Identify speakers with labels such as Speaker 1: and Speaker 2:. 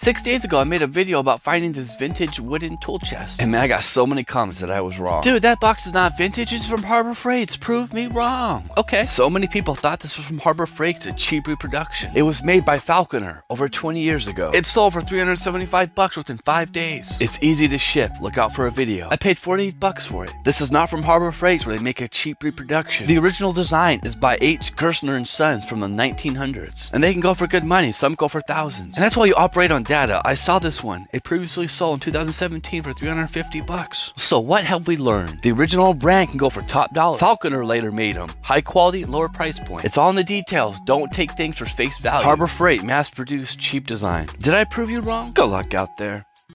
Speaker 1: Six days ago, I made a video about finding this vintage wooden tool chest. And man, I got so many comments that I was wrong. Dude, that box is not vintage, it's from Harbor Freights. Prove me wrong. Okay. So many people thought this was from Harbor Freights, a cheap reproduction. It was made by Falconer over 20 years ago. It sold for 375 bucks within five days. It's easy to ship. Look out for a video. I paid 48 bucks for it. This is not from Harbor Freights where they make a cheap reproduction. The original design is by H. Gerstner and Sons from the 1900s. And they can go for good money. Some go for thousands. And that's why you operate on data. I saw this one. It previously sold in 2017 for 350 bucks. So what have we learned? The original brand can go for top dollar. Falconer later made them. High quality, lower price point. It's all in the details. Don't take things for face value. Harbor Freight, mass produced, cheap design. Did I prove you wrong? Good luck out there.